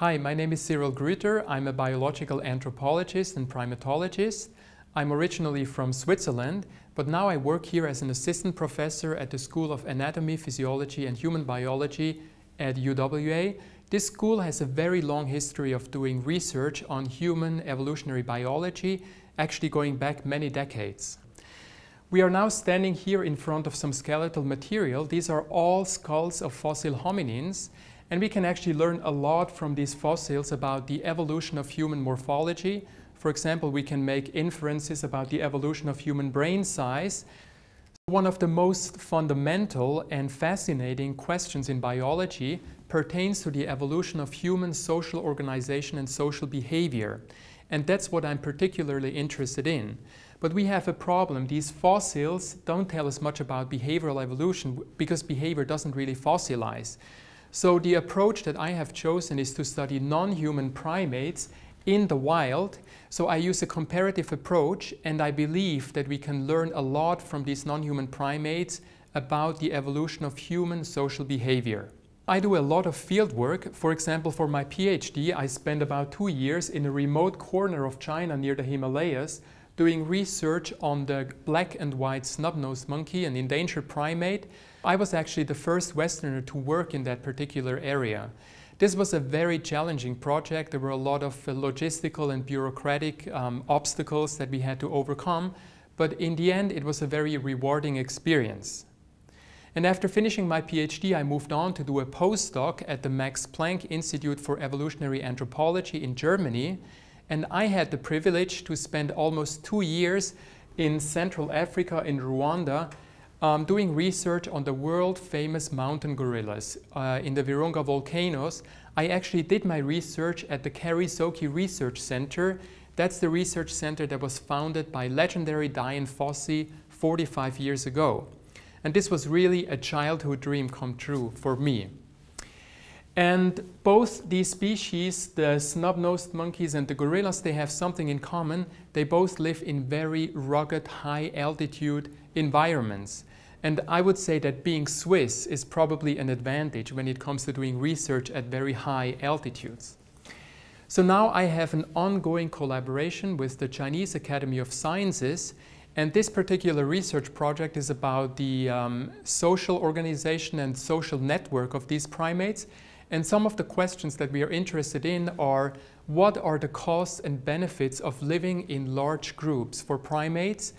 Hi, my name is Cyril Grueter. I'm a biological anthropologist and primatologist. I'm originally from Switzerland, but now I work here as an assistant professor at the School of Anatomy, Physiology and Human Biology at UWA. This school has a very long history of doing research on human evolutionary biology, actually going back many decades. We are now standing here in front of some skeletal material. These are all skulls of fossil hominins, and we can actually learn a lot from these fossils about the evolution of human morphology. For example, we can make inferences about the evolution of human brain size. One of the most fundamental and fascinating questions in biology pertains to the evolution of human social organization and social behavior. And that's what I'm particularly interested in. But we have a problem. These fossils don't tell us much about behavioral evolution because behavior doesn't really fossilize. So the approach that I have chosen is to study non-human primates in the wild. So I use a comparative approach and I believe that we can learn a lot from these non-human primates about the evolution of human social behavior. I do a lot of field work. For example, for my PhD, I spent about two years in a remote corner of China near the Himalayas doing research on the black and white snub-nosed monkey, an endangered primate. I was actually the first Westerner to work in that particular area. This was a very challenging project. There were a lot of logistical and bureaucratic um, obstacles that we had to overcome, but in the end it was a very rewarding experience. And after finishing my PhD, I moved on to do a postdoc at the Max Planck Institute for Evolutionary Anthropology in Germany, and I had the privilege to spend almost two years in Central Africa, in Rwanda, um, doing research on the world famous mountain gorillas uh, in the Virunga volcanoes. I actually did my research at the Karisoke Research Center. That's the research center that was founded by legendary Dian Fossey 45 years ago. And this was really a childhood dream come true for me. And both these species, the snub-nosed monkeys and the gorillas, they have something in common. They both live in very rugged, high-altitude environments. And I would say that being Swiss is probably an advantage when it comes to doing research at very high altitudes. So now I have an ongoing collaboration with the Chinese Academy of Sciences and this particular research project is about the um, social organization and social network of these primates and some of the questions that we are interested in are what are the costs and benefits of living in large groups for primates?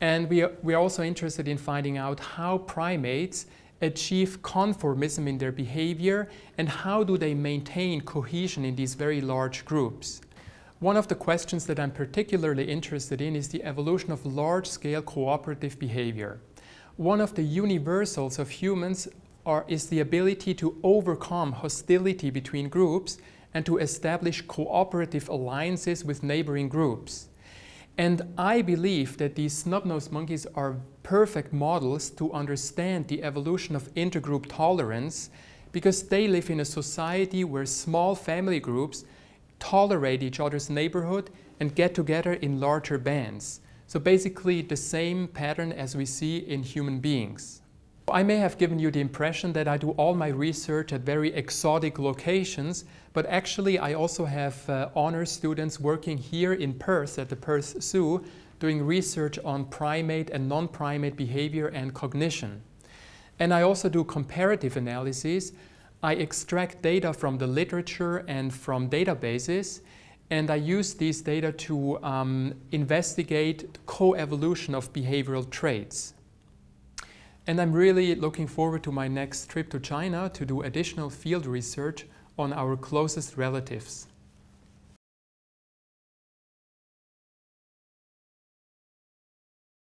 And we are, we are also interested in finding out how primates achieve conformism in their behavior and how do they maintain cohesion in these very large groups. One of the questions that I'm particularly interested in is the evolution of large-scale cooperative behavior. One of the universals of humans are, is the ability to overcome hostility between groups and to establish cooperative alliances with neighboring groups. And I believe that these snub-nosed monkeys are perfect models to understand the evolution of intergroup tolerance because they live in a society where small family groups tolerate each other's neighborhood and get together in larger bands. So basically the same pattern as we see in human beings. I may have given you the impression that I do all my research at very exotic locations, but actually I also have uh, honor students working here in Perth at the Perth Zoo doing research on primate and non-primate behavior and cognition. And I also do comparative analyses. I extract data from the literature and from databases, and I use these data to um, investigate co-evolution of behavioral traits. And I'm really looking forward to my next trip to China to do additional field research on our closest relatives.